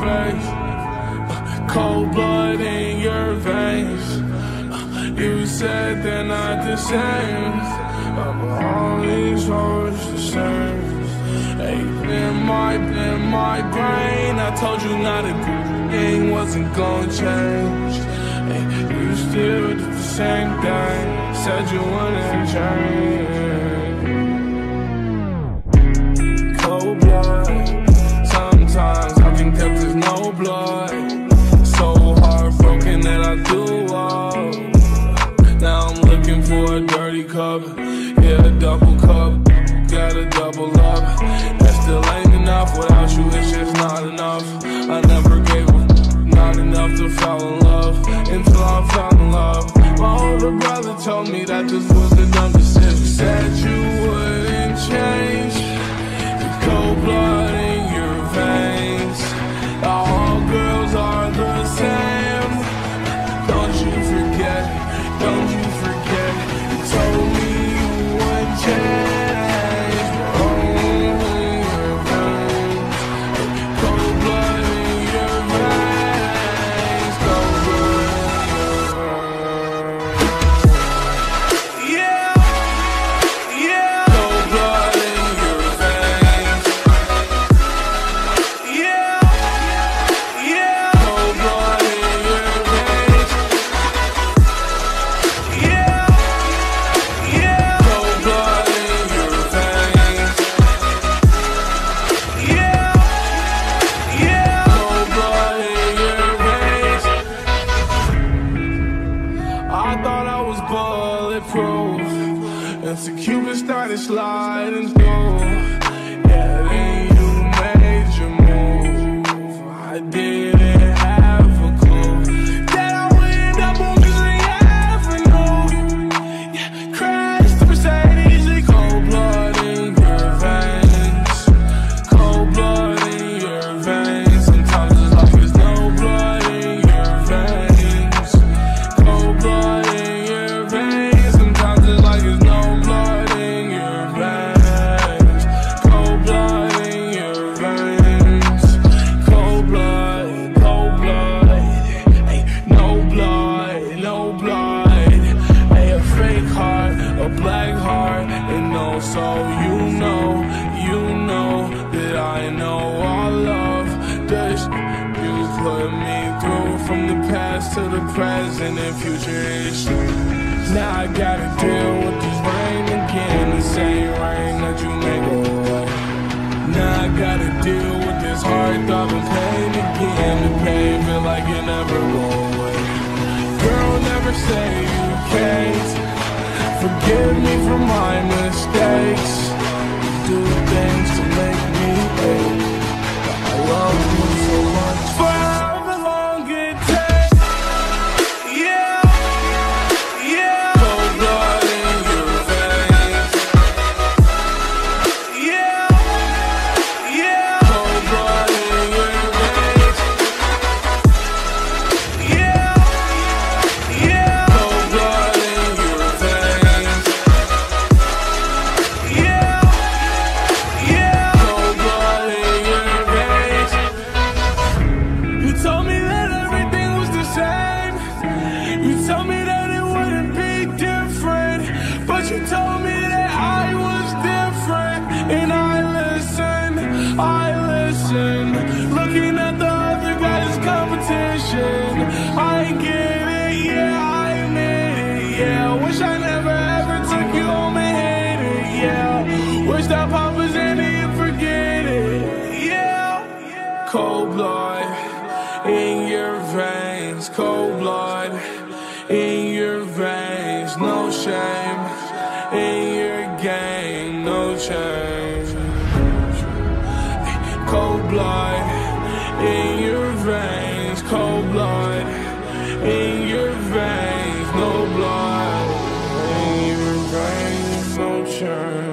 face. Cold blood in your veins. You said they're not the same. But all these words the same. Hey, in my, in my brain, I told you not a good thing wasn't gonna change. You still did the same thing. Said you wouldn't change. Cup. Yeah, a double cup. Got a double up. That still ain't enough. Without you, it's just not enough. I never bulletproof until Cupid started sliding through. Yeah, then you made your move. I didn't also you know, you know that I know all love. This you put me through from the past to the present and future is Now I gotta deal with this rain again, the same rain that you make away. Now I gotta deal with this heart throbbing pain again. The pain feel like it never go away. Girl, never say. Forgive me for my mistakes. Do things Told me that I was different. And I I. Looking at the other guys' competition. I get it, yeah, I it, yeah. Wish I never ever took you home and it, yeah. Wish that Papa's in it and forget it, yeah. Cold blood in your veins, cold blood in your no change. Cold blood in your veins, cold blood in your veins, no blood in your veins, no change.